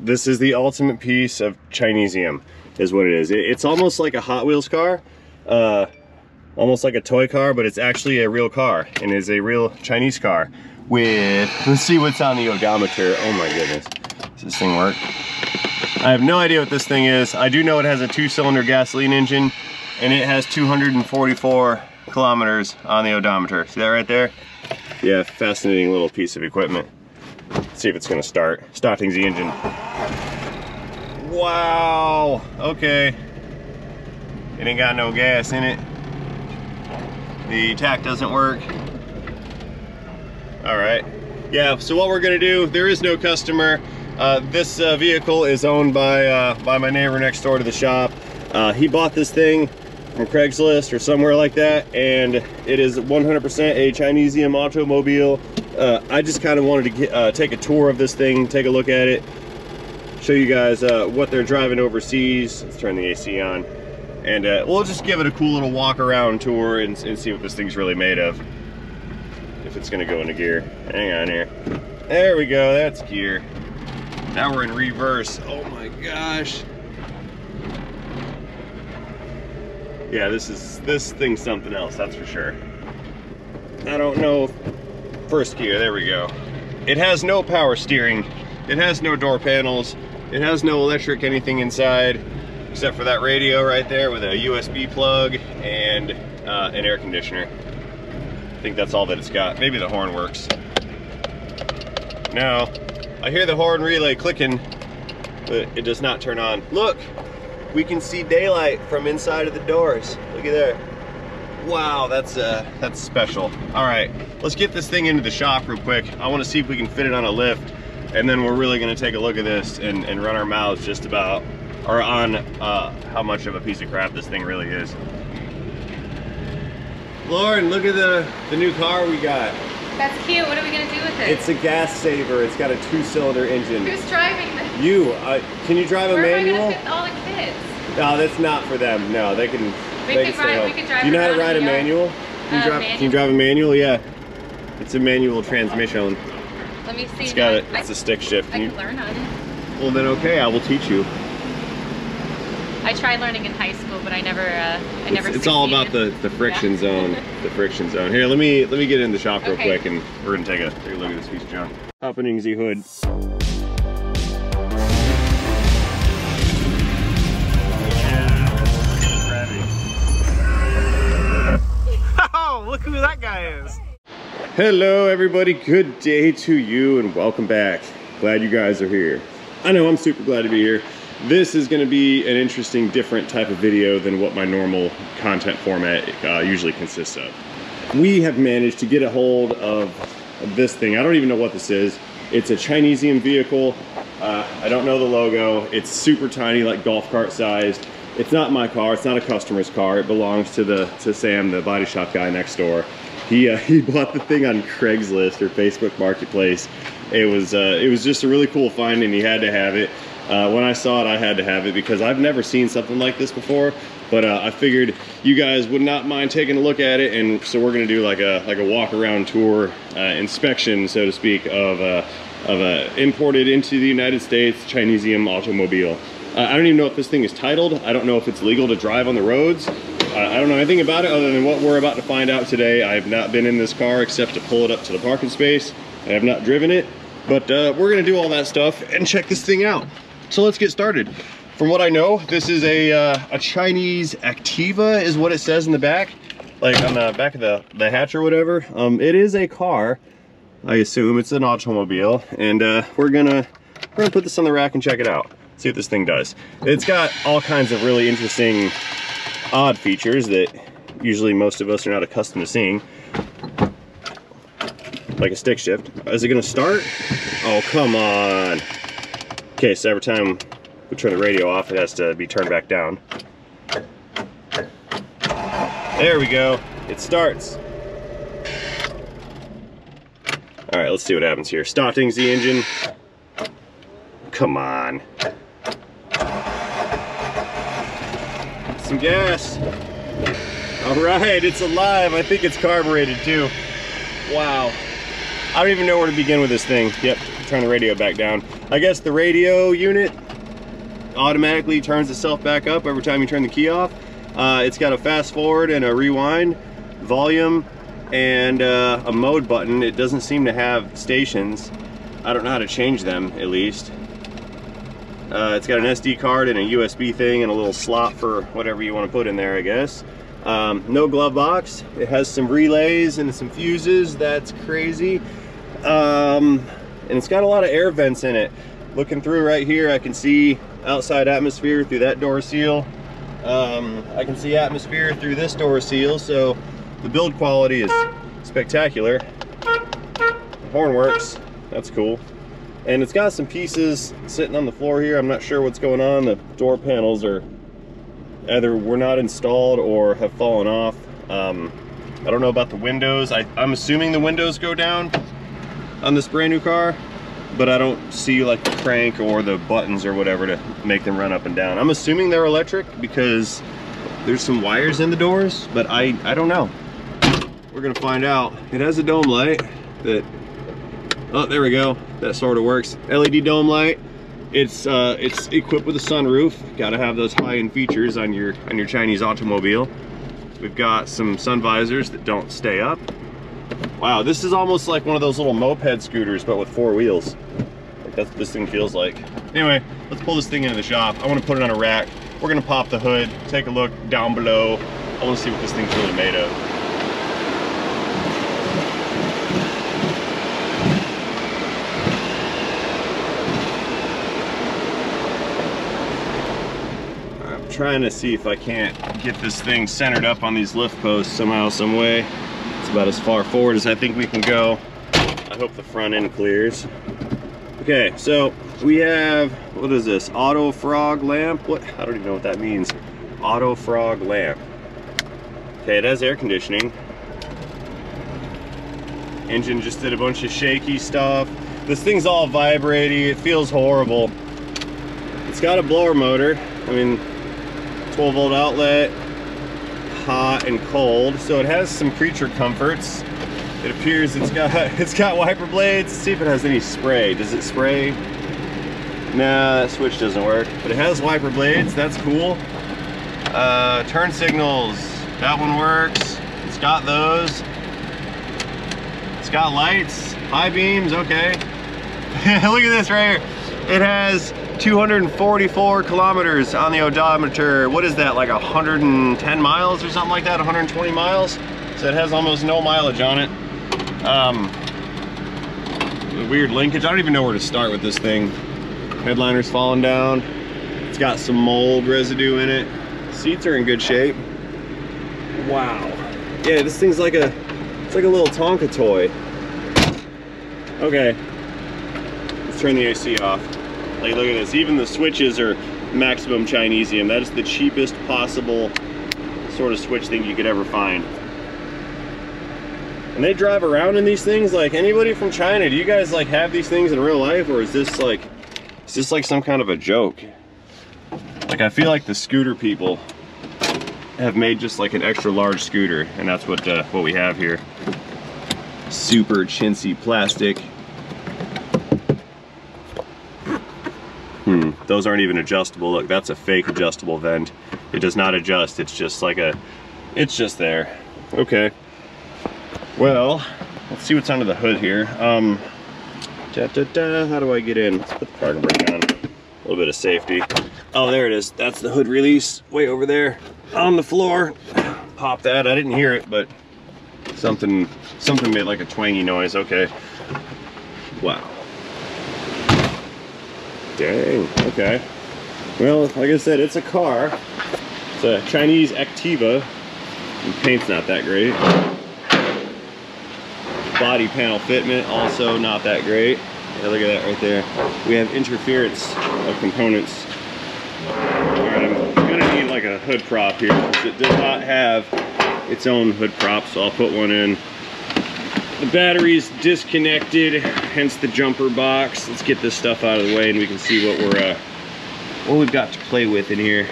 this is the ultimate piece of Chinesium, is what it is. It's almost like a Hot Wheels car, uh, almost like a toy car, but it's actually a real car, and is a real Chinese car with, let's see what's on the odometer. Oh my goodness, does this thing work? I have no idea what this thing is. I do know it has a two-cylinder gasoline engine, and it has 244 kilometers on the odometer. See that right there? Yeah, fascinating little piece of equipment. Let's see if it's gonna start. Starting the engine. Wow, okay. It ain't got no gas in it. The tach doesn't work. All right. Yeah, so what we're gonna do, there is no customer. Uh, this uh, vehicle is owned by, uh, by my neighbor next door to the shop. Uh, he bought this thing from Craigslist or somewhere like that, and it is 100% a Chinesium automobile. Uh, I just kind of wanted to get, uh, take a tour of this thing, take a look at it, show you guys uh, what they're driving overseas. Let's turn the AC on. And uh, we'll just give it a cool little walk around tour and, and see what this thing's really made of. If it's gonna go into gear. Hang on here. There we go, that's gear. Now we're in reverse. Oh my gosh. Yeah, this is this thing's something else, that's for sure. I don't know. First gear, there we go. It has no power steering. It has no door panels. It has no electric anything inside, except for that radio right there with a USB plug and uh, an air conditioner. I think that's all that it's got. Maybe the horn works. Now, I hear the horn relay clicking, but it does not turn on. Look, we can see daylight from inside of the doors. Look at there. Wow, that's uh, that's special. All right, let's get this thing into the shop real quick. I wanna see if we can fit it on a lift, and then we're really gonna take a look at this and, and run our mouths just about, or on uh, how much of a piece of crap this thing really is. Lauren, look at the, the new car we got. That's cute. What are we gonna do with it? It's a gas saver. It's got a two-cylinder engine. Who's driving this? You. Uh, can you drive Where a manual? Am I gonna fit all the kids? No, that's not for them. No, they can. We they could can stay ride- home. we could drive Do you know how to ride a in the yard. manual? Can you, Uh, drive, can you drive a manual? Yeah. It's a manual transmission. Let me see. It's got it. I, It's a stick shift. I Can you, can learn on it. well then, okay, I will teach you. I tried learning in high school, but I never, uh, I never. It's, it's all about the, the friction Yeah. zone. The friction zone. Here, let me let me get in the shop real Okay. quick, and we're gonna take a take a look at this piece of junk. Opening the hood. Oh, look who that guy is. Hello, everybody. Good day to you, and welcome back. Glad you guys are here. I know I'm super glad to be here. This is going to be an interesting, different type of video than what my normal content format uh, usually consists of. We have managed to get a hold of this thing. I don't even know what this is. It's a Chinesium vehicle. Uh, I don't know the logo. It's super tiny, like golf cart sized. It's not my car. It's not a customer's car. It belongs to the to Sam, the body shop guy next door. He uh, he bought the thing on Craigslist or Facebook Marketplace. It was uh, it was just a really cool find, and he had to have it. Uh, when I saw it, I had to have it because I've never seen something like this before. But uh, I figured you guys would not mind taking a look at it, and so we're gonna do like a like a walk around tour uh, inspection, so to speak, of uh, of a imported into the United States Chinesium automobile. Uh, I don't even know if this thing is titled. I don't know if it's legal to drive on the roads. I don't know anything about it other than what we're about to find out today. I have not been in this car except to pull it up to the parking space. I have not driven it, but uh, we're gonna do all that stuff and check this thing out. So let's get started. From what I know, this is a, uh, a Chinese Activa is what it says in the back, like on the back of the, the hatch or whatever. Um, it is a car. I assume it's an automobile and uh, we're gonna we're gonna put this on the rack and check it out. See what this thing does. It's got all kinds of really interesting odd features that usually most of us are not accustomed to seeing. Like a stick shift. Is it gonna start? Oh, come on. Okay, so every time we turn the radio off, it has to be turned back down. There we go. It starts. All right, let's see what happens here. Starting the engine. Come on. Some gas. All right, it's alive. I think it's carbureted too. Wow. I don't even know where to begin with this thing. Yep, turn the radio back down. I guess the radio unit automatically turns itself back up every time you turn the key off. Uh, it's got a fast forward and a rewind, volume, and uh, a mode button. It doesn't seem to have stations. I don't know how to change them, at least. Uh, it's got an SD card and a USB thing and a little slot for whatever you want to put in there, I guess. Um, no glove box. It has some relays and some fuses. That's crazy. Um, and it's got a lot of air vents in it. Looking through right here, I can see outside atmosphere through that door seal. Um, I can see atmosphere through this door seal, so the build quality is spectacular. The horn works, that's cool. And it's got some pieces sitting on the floor here. I'm not sure what's going on. The door panels are either were not installed or have fallen off. Um, I don't know about the windows. I, I'm assuming the windows go down on this brand new car, but I don't see like the crank or the buttons or whatever to make them run up and down. I'm assuming they're electric because there's some wires in the doors, but I, I don't know. We're gonna find out. It has a dome light that, oh, there we go. That sort of works. LED dome light. It's uh, it's equipped with a sunroof. Got to have those high-end features on your on your Chinese automobile. We've got some sun visors that don't stay up. Wow, this is almost like one of those little moped scooters, but with four wheels. Like that's what this thing feels like. Anyway, let's pull this thing into the shop. I want to put it on a rack. We're gonna pop the hood, take a look down below. I want to see what this thing's really made of. Trying to see if I can't get this thing centered up on these lift posts somehow, some way. It's about as far forward as I think we can go. I hope the front end clears. Okay, so we have, what is this? Auto frog lamp? What? I don't even know what that means. Auto frog lamp. Okay, it has air conditioning. Engine just did a bunch of shaky stuff. This thing's all vibrating. It feels horrible. It's got a blower motor. I mean, 12 volt outlet, hot and cold. So it has some creature comforts. It appears it's got it's got wiper blades. Let's see if it has any spray. Does it spray? Nah, that switch doesn't work. But it has wiper blades. That's cool. Uh, turn signals. That one works. It's got those. It's got lights, high beams. Okay. Look at this right here. It has 244 kilometers on the odometer. What is that, like 110 miles or something like that? 120 miles? So it has almost no mileage on it. Um, weird linkage. I don't even know where to start with this thing. Headliner's falling down. It's got some mold residue in it. Seats are in good shape. Wow. Yeah, this thing's like a, it's like a little Tonka toy. Okay. Let's turn the AC off. Like, look at this. Even the switches are maximum Chinesium. That is the cheapest possible sort of switch thing you could ever find. And they drive around in these things like anybody from China. Do you guys like have these things in real life or is this like, is this like some kind of a joke? Like I feel like the scooter people have made just like an extra large scooter and that's what uh, what we have here. Super chintzy plastic. Hmm, those aren't even adjustable. Look, that's a fake adjustable vent. It does not adjust. It's just like a, it's just there. Okay. Well, let's see what's under the hood here. Um, da, da, da, how do I get in? Let's put the parking brake on. A little bit of safety. Oh, there it is. That's the hood release way over there on the floor. Pop that. I didn't hear it, but something, something made like a twangy noise. Okay. Wow. Dang, okay. Well, like I said, it's a car. It's a Chinese Activa. The paint's not that great. Body panel fitment, also not that great. Yeah, look at that right there. We have interference of components. Alright, I'm gonna need like a hood prop here it does not have its own hood prop, so I'll put one in. The battery's disconnected, hence the jumper box. Let's get this stuff out of the way and we can see what we're uh, what we've got to play with in here.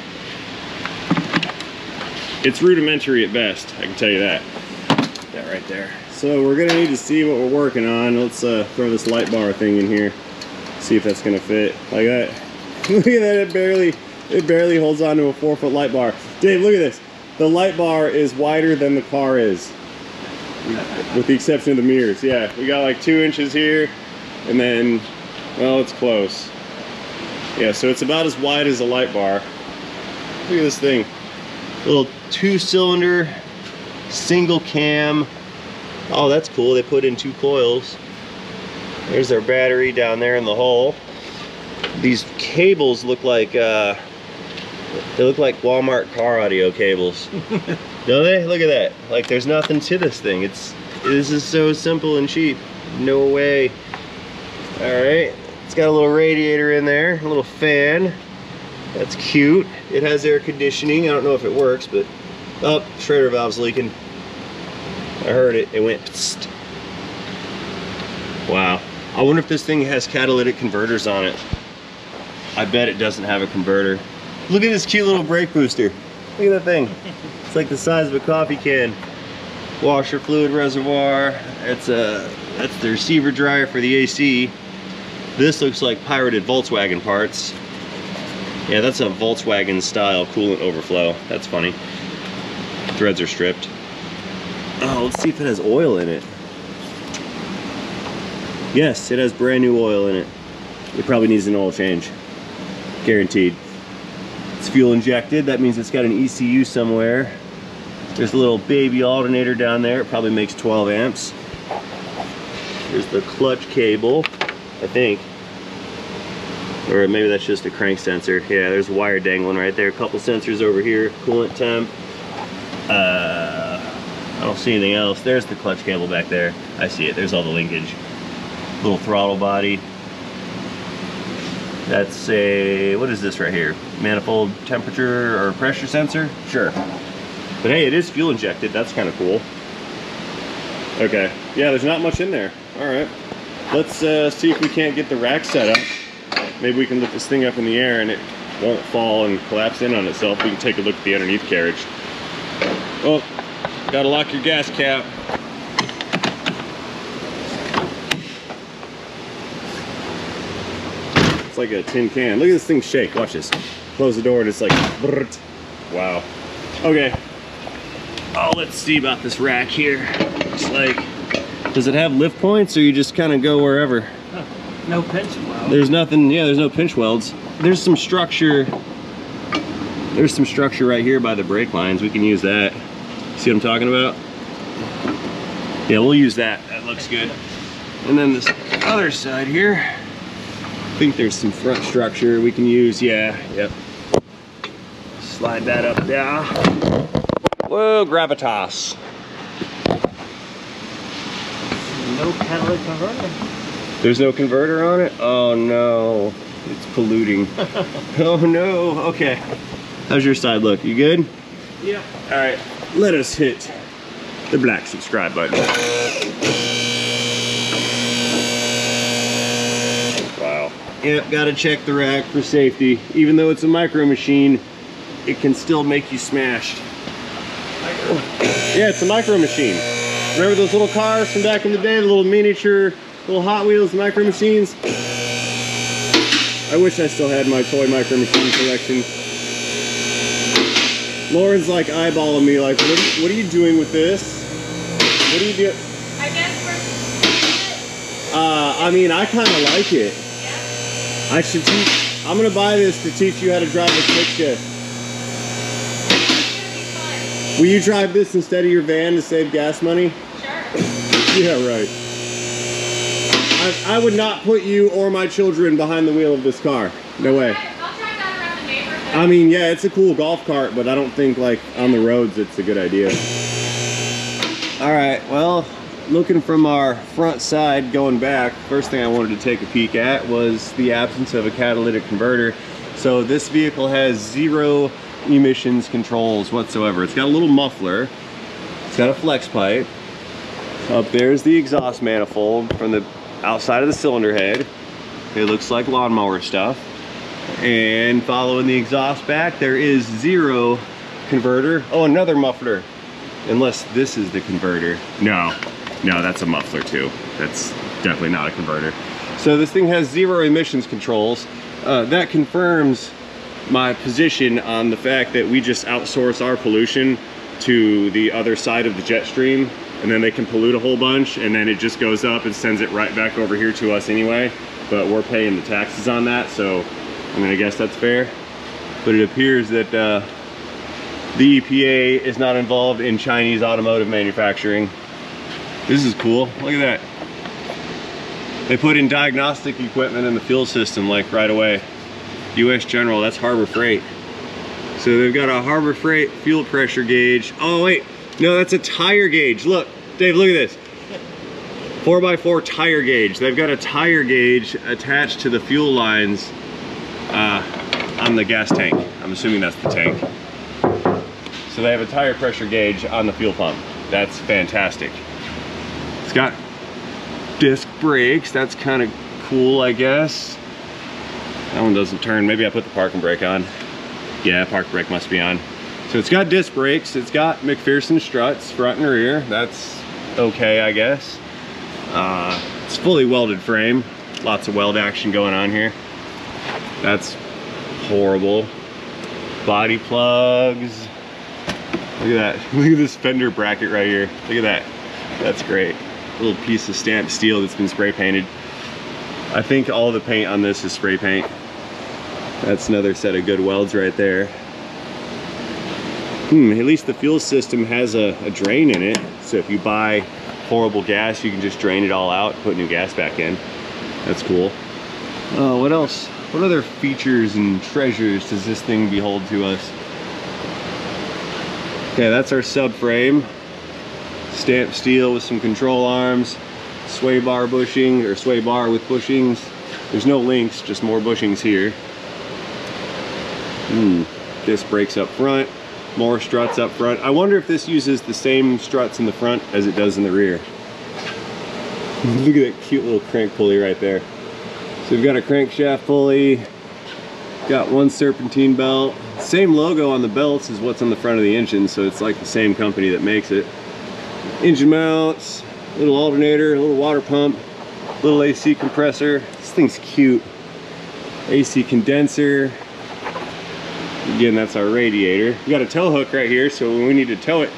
It's rudimentary at best, I can tell you that. That right there. So we're gonna need to see what we're working on. Let's uh, throw this light bar thing in here. See if that's gonna fit like that. look at that, it barely, it barely holds on to a four foot light bar. Dave, look at this. The light bar is wider than the car is. With the exception of the mirrors. Yeah, we got like two inches here and then, well, it's close. Yeah, so it's about as wide as a light bar. Look at this thing. Little two cylinder, single cam. Oh, that's cool. They put in two coils. There's their battery down there in the hole. These cables look like, uh, they look like Walmart car audio cables. Don't they? Look at that. Like there's nothing to this thing. It's, this is so simple and cheap. No way. All right. It's got a little radiator in there, a little fan. That's cute. It has air conditioning. I don't know if it works, but, oh, Schrader valve's leaking. I heard it. It went psst. Wow. I wonder if this thing has catalytic converters on it. I bet it doesn't have a converter. Look at this cute little brake booster. Look at that thing. Like the size of a coffee can. Washer fluid reservoir. It's a that's the receiver dryer for the AC. This looks like pirated Volkswagen parts. Yeah, that's a Volkswagen style coolant overflow. That's funny. Threads are stripped. Oh, let's see if it has oil in it. Yes, it has brand new oil in it. It probably needs an oil change. Guaranteed. It's fuel injected. That means it's got an ECU somewhere. There's a little baby alternator down there. It probably makes 12 amps. There's the clutch cable, I think. Or maybe that's just a crank sensor. Yeah, there's a wire dangling right there. A couple sensors over here. Coolant temp. Uh, I don't see anything else. There's the clutch cable back there. I see it. There's all the linkage. Little throttle body. That's a, what is this right here? Manifold temperature or pressure sensor? Sure. But hey, it is fuel injected. That's kind of cool. Okay. Yeah, there's not much in there. All right. Let's uh, see if we can't get the rack set up. Maybe we can lift this thing up in the air and it won't fall and collapse in on itself. We can take a look at the underneath carriage. Oh, gotta lock your gas cap. It's like a tin can. Look at this thing shake. Watch this. Close the door and it's like, brrrt. wow. Okay. Oh, let's see about this rack here. It's like, does it have lift points or you just kind of go wherever? Oh, no pinch weld. There's nothing, yeah, there's no pinch welds. There's some structure, there's some structure right here by the brake lines. We can use that. See what I'm talking about? Yeah, we'll use that. That looks good. And then this other side here, I think there's some front structure we can use. Yeah, yep. Slide that up down. Whoa, gravitas. No catalytic converter. There's no converter on it? Oh no, it's polluting. oh no, okay. How's your side look? You good? Yeah. All right, let us hit the black subscribe button. Wow. Yep, gotta check the rack for safety. Even though it's a micro machine, it can still make you smashed. Yeah, it's a micro machine. Remember those little cars from back in the day, the little miniature, little Hot Wheels micro machines? I wish I still had my toy micro machine collection. Lauren's like eyeballing me like, what, are- what are you doing with this? What are you doing? I guess we're. Uh, I mean, I kind of like it. I should teach, I'm gonna buy this to teach you how to drive a stick shift. Will you drive this instead of your van to save gas money? Sure. Yeah, right. I, I would not put you or my children behind the wheel of this car. No way. I'll drive around the neighborhood. I mean, yeah, it's a cool golf cart, but I don't think like on the roads it's a good idea. All right, well, looking from our front side going back, first thing I wanted to take a peek at was the absence of a catalytic converter. So this vehicle has zero emissions controls whatsoever. It's got a little muffler, it's got a flex pipe. Up there's the exhaust manifold from the outside of the cylinder head. It looks like lawnmower stuff. And following the exhaust back, there is zero converter. Oh, another muffler. Unless this is the converter. No, no, that's a muffler too. That's definitely not a converter. So this thing has zero emissions controls. Uh, that confirms my position on the fact that we just outsource our pollution to the other side of the jet stream and then they can pollute a whole bunch and then it just goes up and sends it right back over here to us anyway. But we're paying the taxes on that so I mean I guess that's fair. But it appears that uh, the EPA is not involved in Chinese automotive manufacturing. This is cool. Look at that. They put in diagnostic equipment in the fuel system like right away US General that's Harbor Freight so they've got a Harbor Freight fuel pressure gauge oh wait no, that's a tire gauge. Look, Dave, look at this. 4x4 tire gauge. They've got a tire gauge attached to the fuel lines uh, on the gas tank. I'm assuming that's the tank. So they have a tire pressure gauge on the fuel pump. That's fantastic. It's got disc brakes. That's kind of cool, I guess. That one doesn't turn. Maybe I put the parking brake on. Yeah, park brake must be on. So it's got disc brakes, it's got McPherson struts, front and rear. That's okay, I guess. Uh, it's fully welded frame. Lots of weld action going on here. That's horrible. Body plugs. Look at that. Look at this fender bracket right here. Look at that. That's great. A little piece of stamped steel that's been spray painted. I think all the paint on this is spray paint. That's another set of good welds right there. Hmm, at least the fuel system has a, a, drain in it. So if you buy horrible gas, you can just drain it all out, put new gas back in. That's cool. Uh, what else? What other features and treasures does this thing behold to us? Okay, that's our subframe. Stamped steel with some control arms, sway bar bushing, or sway bar with bushings. There's no links, just more bushings here. Hmm, disc brakes up front more struts up front. I wonder if this uses the same struts in the front as it does in the rear. Look at that cute little crank pulley right there. So we've got a crankshaft pulley, got one serpentine belt. Same logo on the belts as what's on the front of the engine, so it's like the same company that makes it. Engine mounts, little alternator, a little water pump, little AC compressor. This thing's cute. AC condenser, Again, that's our radiator. We got a tow hook right here, so when we need to tow it,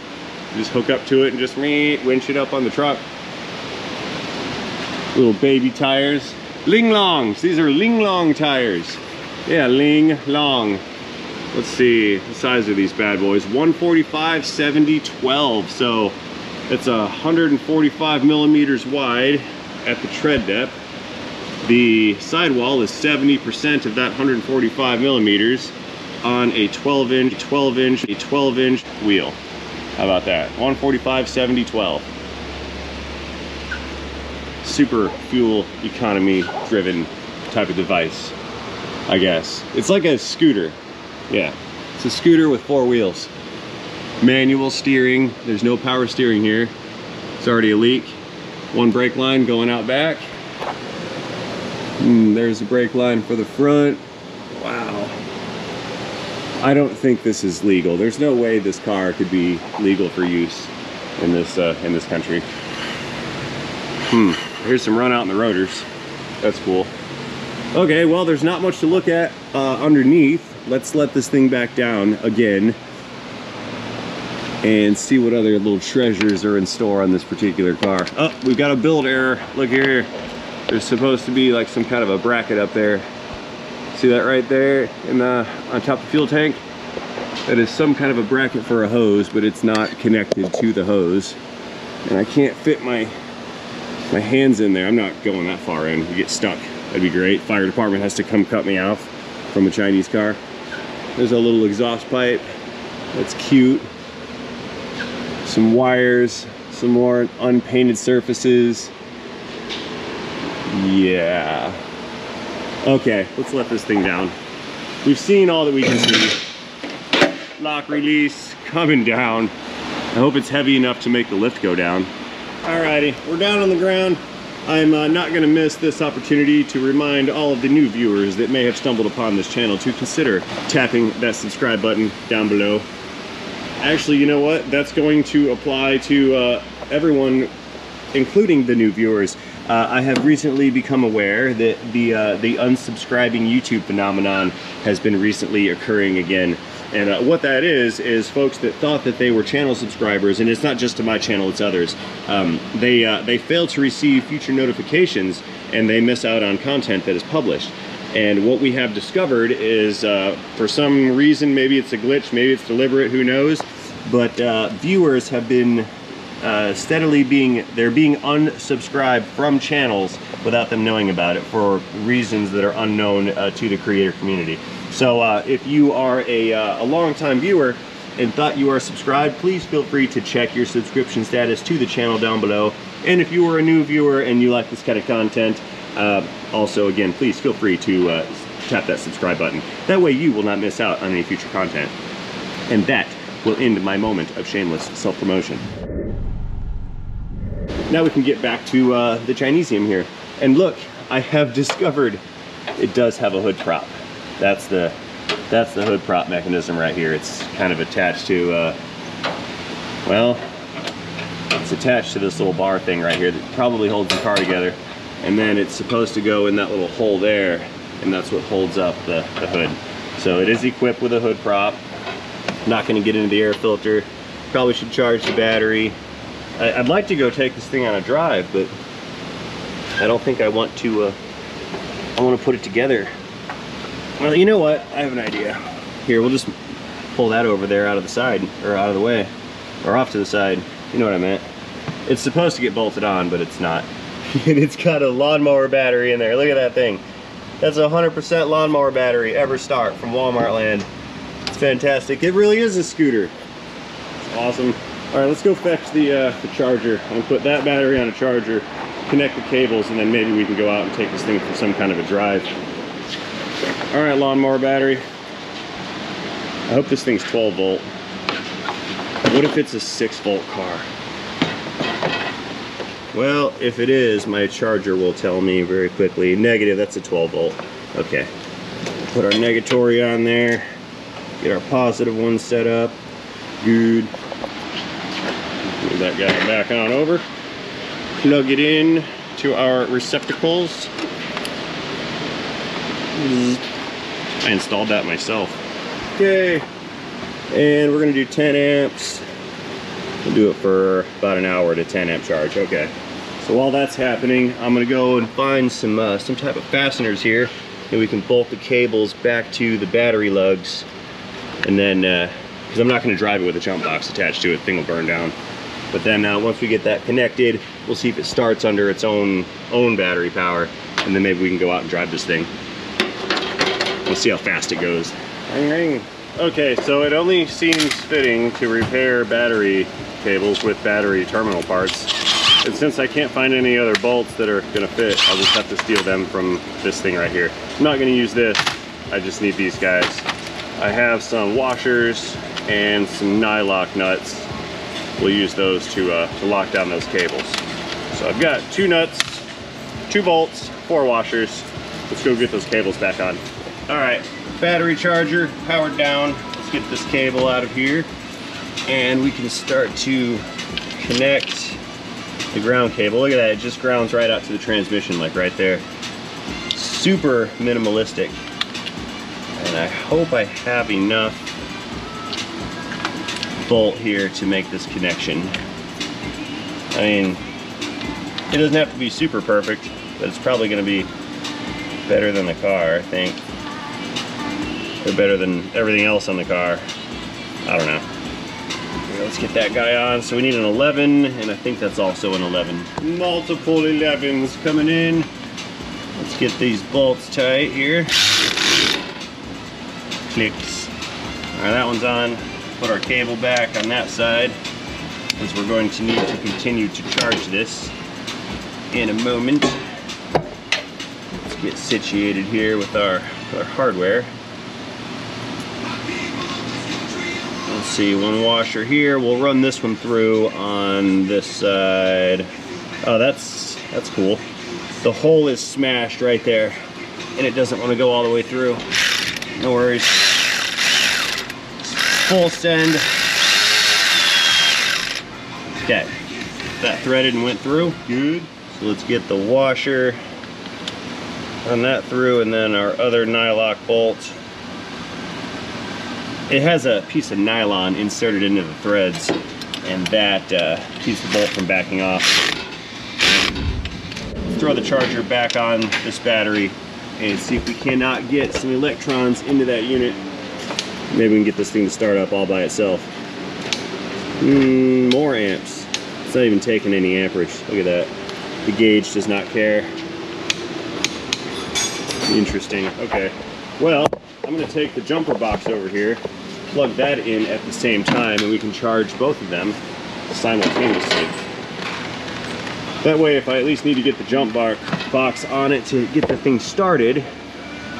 just hook up to it and just winch it up on the truck. Little baby tires. Ling Longs. These are Ling Long tires. Yeah, Ling Long. Let's see, the size of these bad boys. 145, 70, 12. So it's a 145 millimeters wide at the tread depth. The sidewall is 70% of that 145 millimeters on a 12 inch, 12 inch, a 12 inch wheel. How about that? 145, 70, 12. Super fuel economy driven type of device, I guess. It's like a scooter. Yeah, it's a scooter with four wheels. Manual steering, there's no power steering here. It's already a leak. One brake line going out back. Hmm, there's the brake line for the front. Wow, I don't think this is legal. There's no way this car could be legal for use in this uh, in this country. Hmm. Here's some run out in the rotors. That's cool. Okay, well, there's not much to look at uh, underneath. Let's let this thing back down again and see what other little treasures are in store on this particular car. Oh, we've got a build error. Look here. There's supposed to be like some kind of a bracket up there See that right there in the, on top of the fuel tank? That is some kind of a bracket for a hose, but it's not connected to the hose. And I can't fit my, my hands in there. I'm not going that far in. You get stuck. That'd be great. Fire department has to come cut me off from a Chinese car. There's a little exhaust pipe. That's cute. Some wires, some more unpainted surfaces. Yeah. Okay, let's let this thing down. We've seen all that we can see. Lock release coming down. I hope it's heavy enough to make the lift go down. Alrighty, we're down on the ground. I'm uh, not gonna miss this opportunity to remind all of the new viewers that may have stumbled upon this channel to consider tapping that subscribe button down below. Actually, you know what? That's going to apply to uh, everyone, including the new viewers. uh, I have recently become aware that the uh, the unsubscribing YouTube phenomenon has been recently occurring again. And uh, what that is, is folks that thought that they were channel subscribers, and it's not just to my channel, it's others, um, they, uh, they fail to receive future notifications and they miss out on content that is published. And what we have discovered is, uh, for some reason, maybe it's a glitch, maybe it's deliberate, who knows, but uh, viewers have been uh, steadily being, they're being unsubscribed from channels without them knowing about it for reasons that are unknown uh, to the creator community. So uh, if you are a, uh, a long-time viewer and thought you are subscribed, please feel free to check your subscription status to the channel down below. And if you are a new viewer and you like this kind of content, uh, also again, please feel free to uh, tap that subscribe button. That way you will not miss out on any future content. And that will end my moment of shameless self-promotion. Now we can get back to uh, the Chinesium here. And look, I have discovered it does have a hood prop. That's the that's the hood prop mechanism right here. It's kind of attached to, uh, well, it's attached to this little bar thing right here that probably holds the car together. And then it's supposed to go in that little hole there, and that's what holds up the, the hood. So it is equipped with a hood prop. Not gonna get into the air filter. Probably should charge the battery. I, would like to go take this thing on a drive, but I don't think I want to, uh, I want to put it together. Well, you know what? I have an idea. Here, we'll just pull that over there out of the side, or out of the way, or off to the side. You know what I meant. It's supposed to get bolted on, but it's not. and it's got a lawnmower battery in there. Look at that thing. That's a 100% lawnmower battery, EverStart from Walmart land. It's fantastic. It really is a scooter. It's awesome. All right, let's go fetch the, uh, the charger. I'm put that battery on a charger, connect the cables, and then maybe we can go out and take this thing for some kind of a drive. All right, lawnmower battery. I hope this thing's 12 volt. What if it's a six volt car? Well, if it is, my charger will tell me very quickly. Negative, that's a 12 volt. Okay. Put our negatory on there. Get our positive one set up. Good. Move that guy back on over. Plug it in to our receptacles. I installed that myself. Okay. And we're gonna do 10 amps. We'll do it for about an hour to 10 amp charge. Okay. So while that's happening, I'm gonna go and find some uh, some type of fasteners here, and we can bolt the cables back to the battery lugs, and then because uh, I'm not gonna drive it with a jump box attached to it, thing will burn down. But then uh, once we get that connected, we'll see if it starts under its own own battery power, and then maybe we can go out and drive this thing. We'll see how fast it goes. Okay, so it only seems fitting to repair battery cables with battery terminal parts. And since I can't find any other bolts that are gonna fit, I'll just have to steal them from this thing right here. I'm not gonna use this, I just need these guys. I have some washers and some nylock nuts we'll use those to, uh, to lock down those cables. So I've got two nuts, two bolts, four washers. Let's go get those cables back on. All right, battery charger powered down. Let's get this cable out of here and we can start to connect the ground cable. Look at that, it just grounds right out to the transmission like right there. Super minimalistic. And I hope I have enough bolt here to make this connection. I mean, it doesn't have to be super perfect, but it's probably going to be better than the car, I think. Or better than everything else on the car. I don't know. Let's get that guy on. So we need an 11, and I think that's also an 11. Multiple 11s coming in. Let's get these bolts tight here. Clicks. All right, that one's on put our cable back on that side as we're going to need to continue to charge this in a moment. Let's get situated here with our, our hardware. See, one washer here. We'll run this one through on this side. Oh, that's that's cool. The hole is smashed right there, and it doesn't want to go all the way through. No worries full send. Okay, that threaded and went through. Good. So let's get the washer, run that through, and then our other nylock bolt. It has a piece of nylon inserted into the threads, and that uh, keeps the bolt from backing off. Throw the charger back on this battery and see if we cannot get some electrons into that unit. Maybe we can get this thing to start up all by itself. Mm, more amps. It's not even taking any amperage. Look at that. The gauge does not care. Interesting. Okay. Well, I'm going to take the jumper box over here, plug that in at the same time, and we can charge both of them simultaneously. That way, if I at least need to get the jump bar box on it to get the thing started,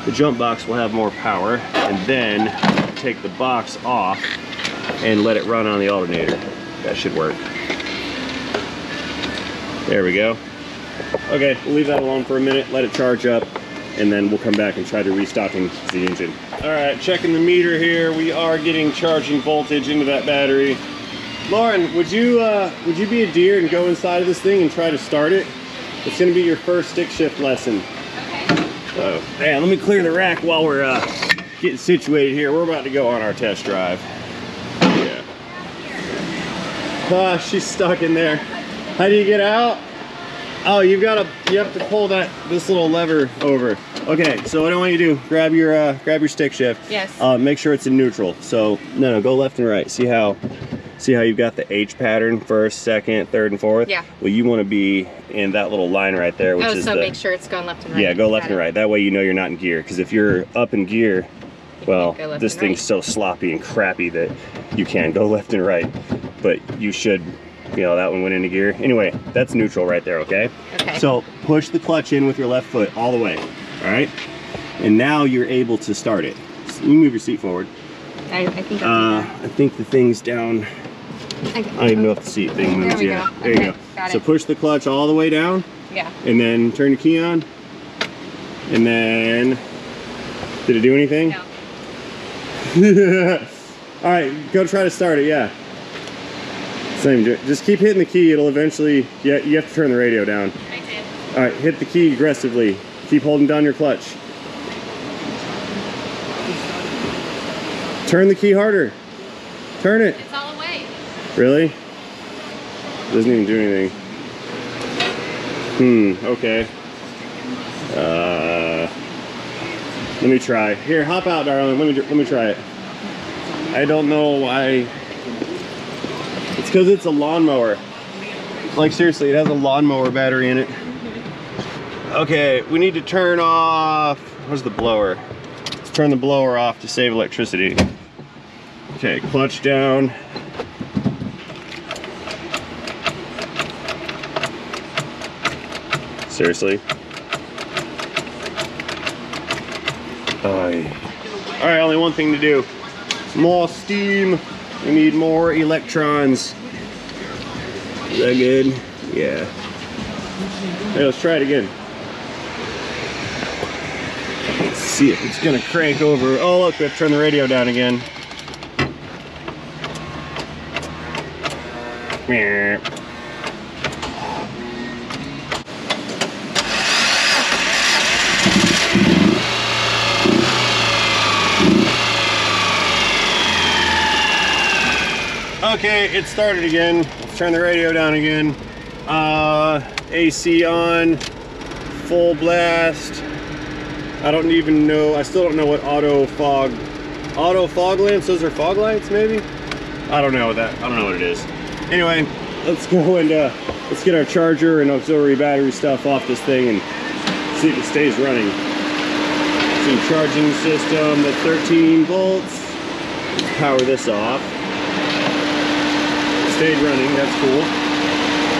the jump box will have more power, and then take the box off and let it run on the alternator. That should work. There we go. Okay, we'll leave that alone for a minute, let it charge up, and then we'll come back and try to restocking the engine. All right, checking the meter here. We are getting charging voltage into that battery. Lauren, would you uh, would you be a dear and go inside of this thing and try to start it? It's gonna be your first stick shift lesson. Okay. So, man, let me clear the rack while we're uh, getting situated here. We're about to go on our test drive. Yeah. Ah, she's stuck in there. How do you get out? Oh, you've got to you have to pull that this little lever over. Okay, so what I want you to do, grab your uh, grab your stick shift. Yes. Uh, make sure it's in neutral. So no, no, go left and right. See how see how you've got the H pattern first, second, third, and fourth. Yeah. Well, you want to be in that little line right there, which Oh, is so the make sure it's going left and right. yeah, go left and right. That way you know you're not in gear. Because if you're up in gear, well, this thing's right. so sloppy and crappy that you can go left and right. But you should, you know, that one went into gear. Anyway, that's neutral right there, okay? Okay. So push the clutch in with your left foot all the way, all right? And now you're able to start it. So you move your seat forward. I, I think Uh, I'll think the thing's down. do that. I don't even know if the seat thing moves There we yet. go. There you go. got So it. push the clutch all the way down Yeah. and then turn the key on. And then, did it do anything? No. All right, go try to start it. Yeah. Same. Just keep hitting the key. It'll eventually. Yeah, you have to turn the radio down. I did. All right, hit the key aggressively. Keep holding down your clutch. Turn the key harder. Turn it. It's all away. Really? Doesn't even do anything. Hmm, okay. Uh, let me try. Here, hop out, darling. Let me let me try it. I don't know why. It's because it's a lawnmower. Like seriously, it has a lawnmower battery in it. Okay, we need to turn off. Where's the blower? Let's turn the blower off to save electricity. Okay, clutch down. Seriously? Aye. All right, only one thing to do. More steam. We need more electrons. Is that good? Yeah. Hey, let's try it again. Let's see if it's gonna crank over. Oh, look, we have to turn the radio down again. Okay, it started again. Turn the radio down again. Uh, AC on, full blast. I don't even know, I still don't know what auto fog, auto fog lamps, those are fog lights maybe? I don't know that, I don't know what it is. Anyway, let's go and uh, let's get our charger and auxiliary battery stuff off this thing and see if it stays running. Some charging system at 13 volts. Let's power this off stayed running, that's cool.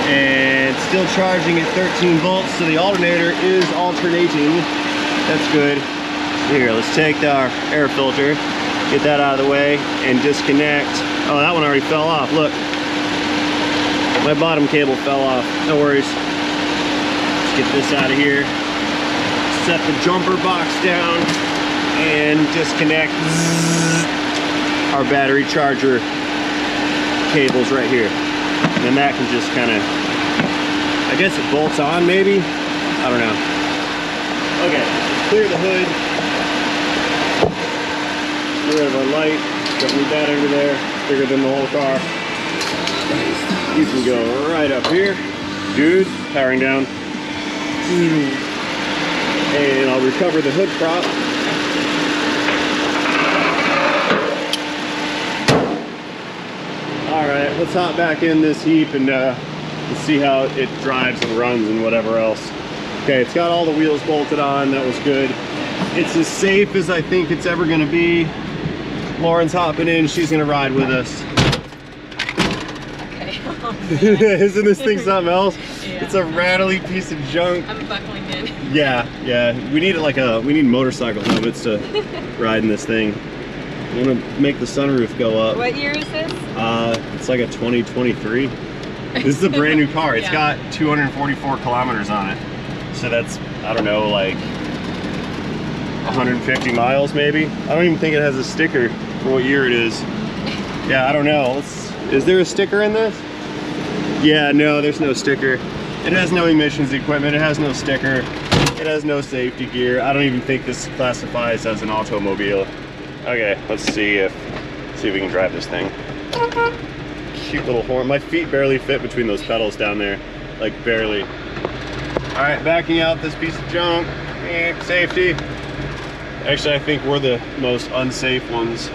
And still charging at 13 volts, so the alternator is alternating. That's good. Here, let's take our air filter, get that out of the way, and disconnect. Oh, that one already fell off, look. My bottom cable fell off, no worries. Let's get this out of here. Set the jumper box down and disconnect our battery charger cables right here. And then that can just kind of I guess it bolts on maybe? I don't know. Okay, clear the hood. Get rid of our light. Don't need that under there. Bigger than the whole car. You can go right up here. Dude, powering down. And I'll recover the hood prop. All right, let's hop back in this heap and uh, let's see how it drives and runs and whatever else. Okay, it's got all the wheels bolted on. That was good. It's as safe as I think it's ever gonna be. Lauren's hopping in. She's gonna ride with us. Okay. Isn't this thing something else? Yeah. It's a rattly piece of junk. I'm buckling in. Yeah, yeah. We need like a we need motorcycle helmets to ride in this thing. I want to make the sunroof go up. What year is this? Uh, it's like a 2023. This is a brand new car. It's Yeah. got 244 kilometers on it. So that's I don't know like 150 miles maybe. I don't even think it has a sticker for what year it is. Yeah, I don't know. Let's, is there a sticker in this? Yeah, no, there's no sticker. It has no emissions equipment. It has no sticker. It has no safety gear. I don't even think this classifies as an automobile. Okay, let's see if see if we can drive this thing. Cute little horn. My feet barely fit between those pedals down there. Like barely. All right, backing out this piece of junk. Eh, Safety. Actually, I think we're the most unsafe ones.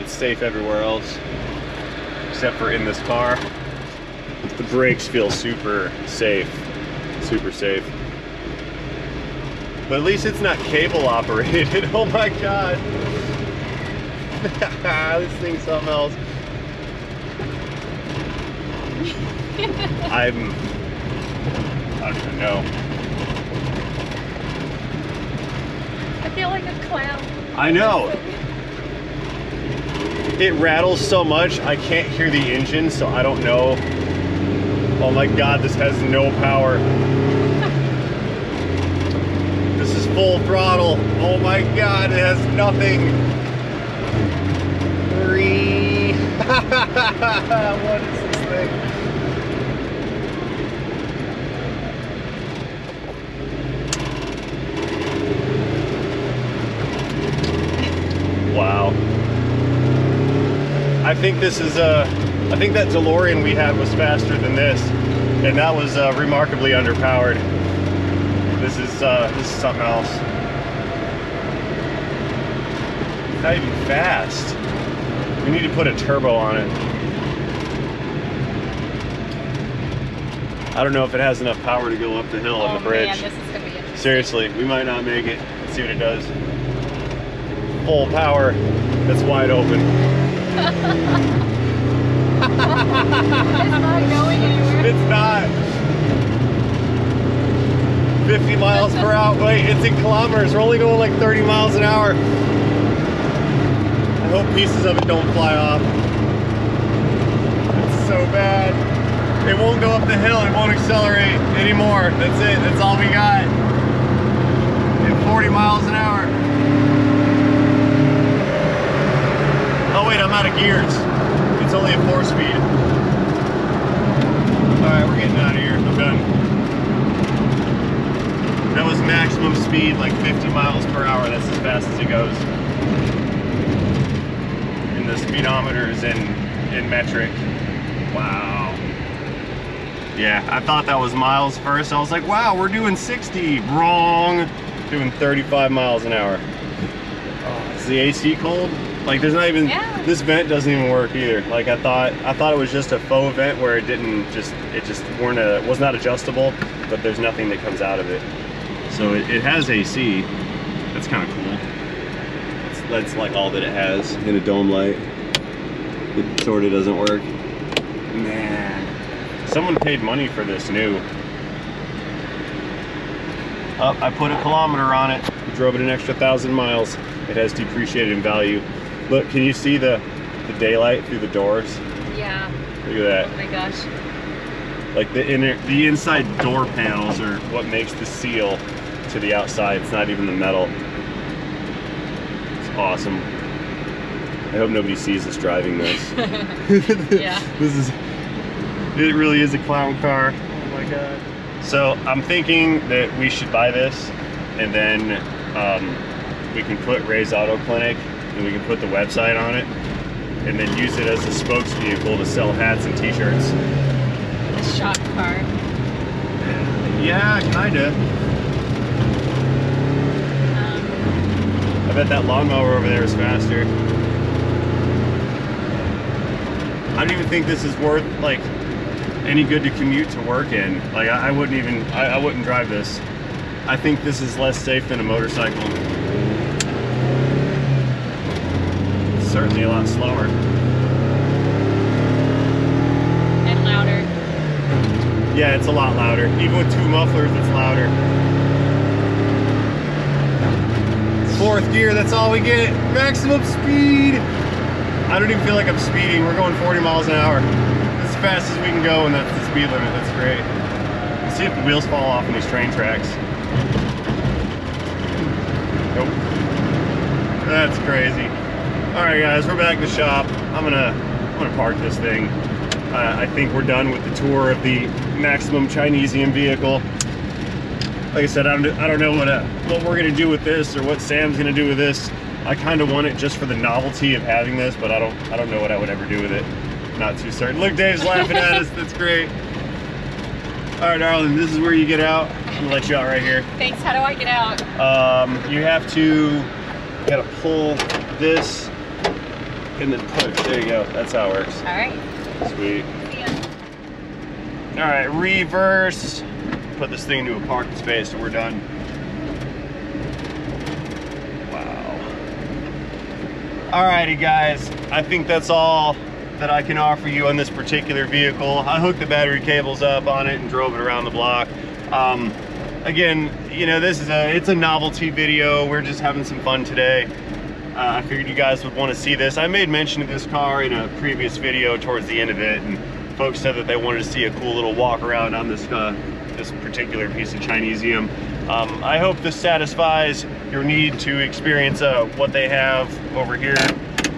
It's safe everywhere else, except for in this car. The brakes feel super safe, super safe. But at least it's not cable operated. Oh my god. this thing's something else. I'm. I don't even know. I feel like a clown. I know. It rattles so much, I can't hear the engine, so I don't know. Oh my god, this has no power. This is full throttle. Oh my god, it has nothing. what is this thing? Wow. I think this is uh I think that DeLorean we had was faster than this, and that was uh, remarkably underpowered. This is uh, this is something else. It's not even fast. We need to put a turbo on it. I don't know if it has enough power to go up the hill oh on the oh, bridge. man, this is gonna be. Seriously, we might not make it. Let's see what it does. Full power. It's wide open. It's not going anywhere. It's not. 50 miles per hour. Wait, it's in kilometers. We're only going like 30 miles an hour. Hope pieces of it don't fly off. It's so bad. It won't go up the hill. It won't accelerate anymore. That's it. That's all we got. At 40 miles an hour. Oh wait, I'm out of gears. It's only a four speed. Alright, we're getting out of here. I'm done. That was maximum speed, like 50 miles per hour. That's as fast as it goes. And the speedometer is in, in metric. Wow. Yeah, I thought that was miles first. I was like, wow, we're doing 60. Wrong. Doing 35 miles an hour. Oh, is the AC cold? Like there's not even Yeah. this vent doesn't even work either. Like I thought I thought it was just a faux vent where it didn't just it just weren't a was not adjustable, but there's nothing that comes out of it. So it, it has AC. That's kind of cool. That's, that's like all that it has in a dome light. It sort of doesn't work. Man, someone paid money for this new. Up, I put a kilometer on it. Drove it an extra thousand miles. It has depreciated in value. Look, can you see the the daylight through the doors? Yeah. Look at that. Oh my gosh. that. Like the inner, the inside door panels are what makes the seal to the outside. It's not even the metal. It's awesome. I hope nobody sees us driving this. Yeah. This is. It really is a clown car. Oh my god. So I'm thinking that we should buy this and then um, we can put Ray's Auto Clinic and we can put the website on it and then use it as a spokes vehicle to sell hats and t-shirts. A shop car. Yeah, kinda. Um, I bet that lawnmower over there is faster. I don't even think this is worth like any good to commute to work in. Like I, I wouldn't even I, I wouldn't drive this. I think this is less safe than a motorcycle. It's certainly a lot slower. and louder. Yeah, it's a lot louder. Even with two mufflers, it's louder. Fourth gear, that's all we get. Maximum speed. I don't even feel like I'm speeding. We're going 40 miles an hour. As fast as we can go, and that's the speed limit. That's great. Let's see if the wheels fall off on these train tracks. Nope. That's crazy. All right, guys, we're back in the shop. I'm gonna, I'm gonna park this thing. Uh, I think we're done with the tour of the Maximum Chinesium vehicle. Like I said, I don't, I don't know what uh, what we're gonna do with this or what Sam's gonna do with this. I kind of want it just for the novelty of having this, but I don't I don't know what I would ever do with it. Not too certain. Look, Dave's laughing at us. That's great. All right, darling, this is where you get out. I'm gonna let you out right here. Thanks. How do I get out? Um, you have to, you gotta pull this and then push. There you go. That's how it works. All right. Sweet. All right, reverse. Put this thing into a parking space and we're done. Wow. Alrighty guys, I think that's all that I can offer you on this particular vehicle. I hooked the battery cables up on it and drove it around the block. Um, again, you know, this is a, it's a novelty video. We're just having some fun today. Uh, I figured you guys would want to see this. I made mention of this car in a previous video towards the end of it, and folks said that they wanted to see a cool little walk around on this uh, this particular piece of Chinesium. Um, I hope this satisfies your need to experience uh, what they have over here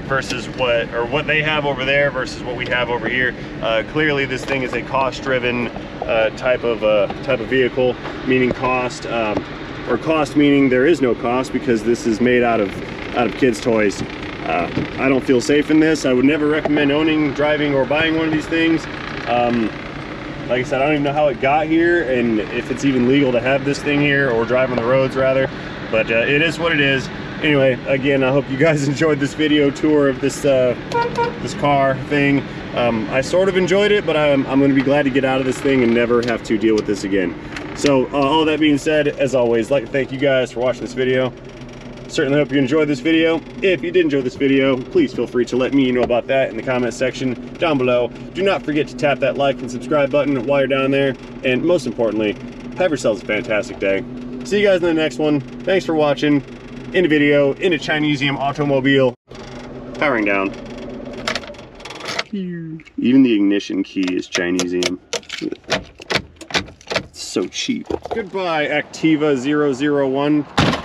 versus what, or what they have over there versus what we have over here. Uh, clearly, this thing is a cost-driven uh, type of uh, type of vehicle, meaning cost, um, or cost meaning there is no cost because this is made out of out of kids' toys. Uh, I don't feel safe in this. I would never recommend owning, driving, or buying one of these things. Um, like I said, I don't even know how it got here and if it's even legal to have this thing here or drive on the roads rather, but uh, it is what it is. Anyway, again, I hope you guys enjoyed this video tour of this uh, this car thing. Um, I sort of enjoyed it, but I'm, I'm going to be glad to get out of this thing and never have to deal with this again. So uh, all that being said, as always, like to thank you guys for watching this video. Certainly hope you enjoyed this video. If you did enjoy this video, please feel free to let me know about that in the comment section down below. Do not forget to tap that like and subscribe button while you're down there. And most importantly, have yourselves a fantastic day. See you guys in the next one. Thanks for watching. In a video, in a Chinesium automobile. Powering down. Even the ignition key is Chinesium. It's so cheap. Goodbye, Activa 001.